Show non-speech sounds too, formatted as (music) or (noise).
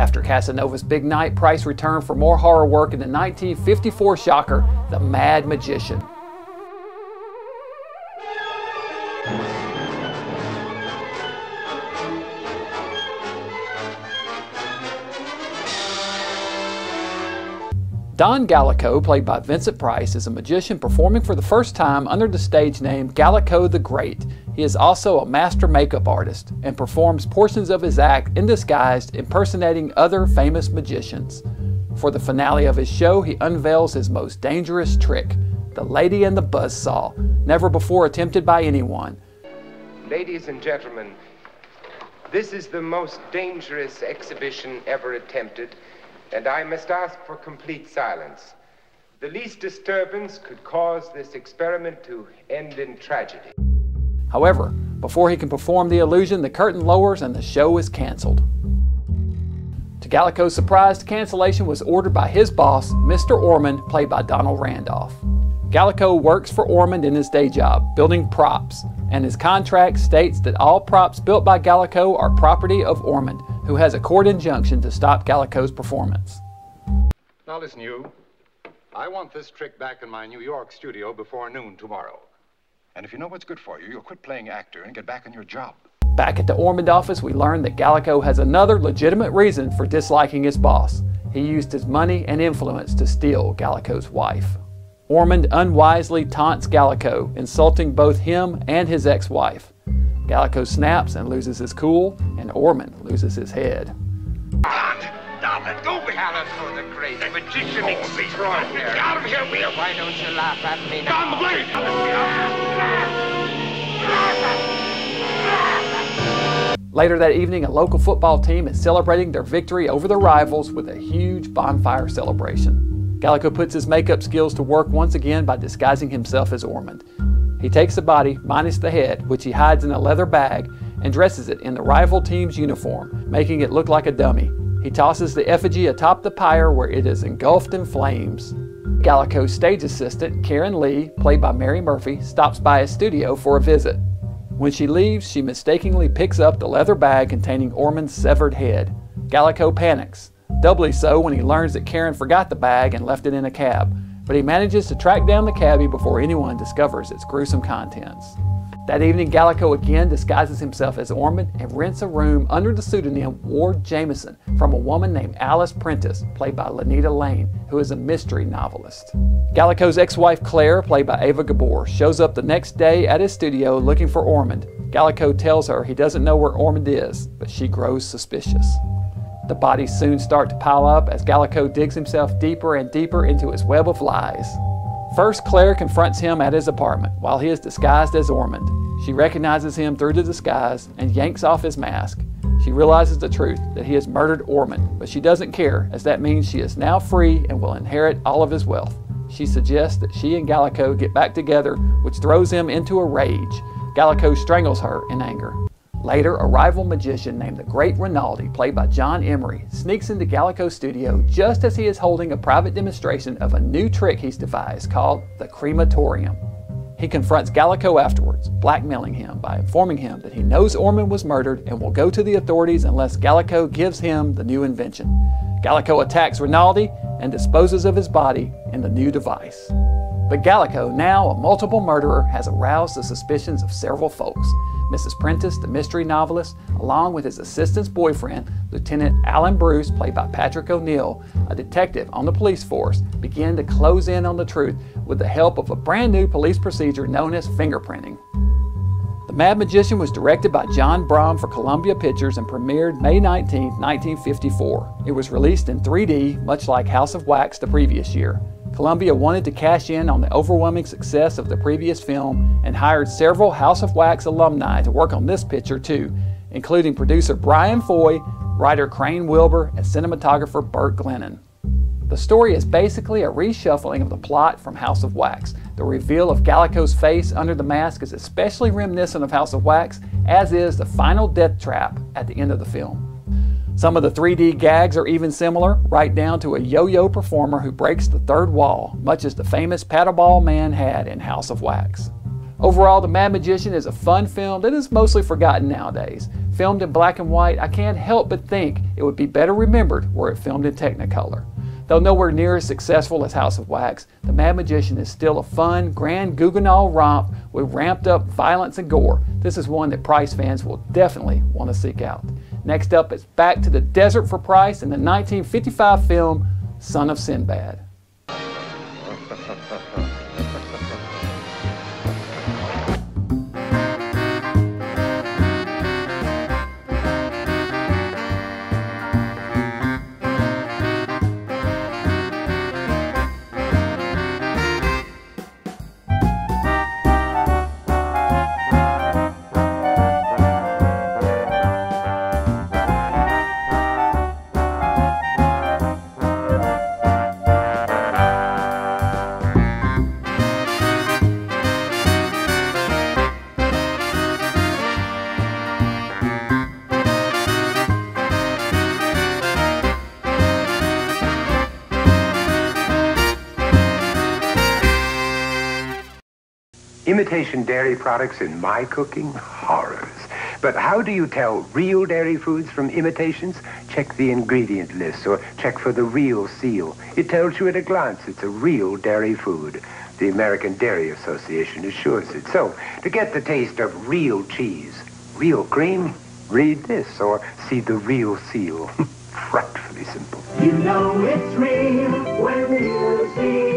After Casanova's big night, Price returned for more horror work in the 1954 shocker, The Mad Magician. Don Gallico, played by Vincent Price, is a magician performing for the first time under the stage name Gallico the Great. He is also a master makeup artist and performs portions of his act in disguise impersonating other famous magicians. For the finale of his show, he unveils his most dangerous trick, the Lady and the Buzzsaw, never before attempted by anyone. Ladies and gentlemen, this is the most dangerous exhibition ever attempted and I must ask for complete silence. The least disturbance could cause this experiment to end in tragedy. However, before he can perform the illusion, the curtain lowers and the show is canceled. To Gallico's surprise, cancellation was ordered by his boss, Mr. Ormond, played by Donald Randolph. Gallico works for Ormond in his day job, building props, and his contract states that all props built by Gallico are property of Ormond, who has a court injunction to stop Gallico's performance. Now listen, you. I want this trick back in my New York studio before noon tomorrow. And if you know what's good for you, you'll quit playing actor and get back on your job. Back at the Ormond office, we learn that Gallico has another legitimate reason for disliking his boss. He used his money and influence to steal Gallico's wife. Ormond unwisely taunts Gallico, insulting both him and his ex-wife. Gallico snaps and loses his cool, and Ormond loses his head. Stop! Go be for the great magician oh, extraordinary. Get out of here, Will! Why don't you laugh at me now? Down the blade! Later that evening, a local football team is celebrating their victory over their rivals with a huge bonfire celebration. Gallico puts his makeup skills to work once again by disguising himself as Ormond. He takes the body, minus the head, which he hides in a leather bag, and dresses it in the rival team's uniform, making it look like a dummy. He tosses the effigy atop the pyre where it is engulfed in flames. Gallico's stage assistant, Karen Lee, played by Mary Murphy, stops by his studio for a visit. When she leaves, she mistakenly picks up the leather bag containing Ormond's severed head. Gallico panics, doubly so when he learns that Karen forgot the bag and left it in a cab but he manages to track down the cabbie before anyone discovers its gruesome contents. That evening, Gallico again disguises himself as Ormond and rents a room under the pseudonym Ward Jameson from a woman named Alice Prentice, played by Lenita Lane, who is a mystery novelist. Gallico's ex-wife Claire, played by Ava Gabor, shows up the next day at his studio looking for Ormond. Gallico tells her he doesn't know where Ormond is, but she grows suspicious. The bodies soon start to pile up as Gallico digs himself deeper and deeper into his web of lies. First, Claire confronts him at his apartment while he is disguised as Ormond. She recognizes him through the disguise and yanks off his mask. She realizes the truth that he has murdered Ormond, but she doesn't care as that means she is now free and will inherit all of his wealth. She suggests that she and Gallico get back together, which throws him into a rage. Gallico strangles her in anger. Later, a rival magician named the Great Rinaldi, played by John Emery, sneaks into Gallico's studio just as he is holding a private demonstration of a new trick he's devised called the crematorium. He confronts Gallico afterwards, blackmailing him by informing him that he knows Ormond was murdered and will go to the authorities unless Gallico gives him the new invention. Gallico attacks Rinaldi and disposes of his body in the new device. But Gallico, now a multiple murderer, has aroused the suspicions of several folks. Mrs. Prentice, the mystery novelist, along with his assistant's boyfriend, Lieutenant Alan Bruce, played by Patrick O'Neal, a detective on the police force, begin to close in on the truth with the help of a brand new police procedure known as fingerprinting. The Mad Magician was directed by John Brahm for Columbia Pictures and premiered May 19, 1954. It was released in 3D, much like House of Wax the previous year. Columbia wanted to cash in on the overwhelming success of the previous film and hired several House of Wax alumni to work on this picture too, including producer Bryan Foy, writer Crane Wilbur, and cinematographer Bert Glennon. The story is basically a reshuffling of the plot from House of Wax. The reveal of Gallico's face under the mask is especially reminiscent of House of Wax, as is the final death trap at the end of the film. Some of the 3D gags are even similar, right down to a yo-yo performer who breaks the third wall, much as the famous paddleball man had in House of Wax. Overall, The Mad Magician is a fun film that is mostly forgotten nowadays. Filmed in black and white, I can't help but think it would be better remembered were it filmed in Technicolor. Though nowhere near as successful as House of Wax, The Mad Magician is still a fun, grand Guignol romp with ramped up violence and gore. This is one that Price fans will definitely want to seek out. Next up is Back to the Desert for Price in the 1955 film Son of Sinbad. (laughs) Imitation dairy products in my cooking? Horrors. But how do you tell real dairy foods from imitations? Check the ingredient list or check for the real seal. It tells you at a glance it's a real dairy food. The American Dairy Association assures it. So, to get the taste of real cheese, real cream, read this or see the real seal. (laughs) Frightfully simple. You know it's real when you see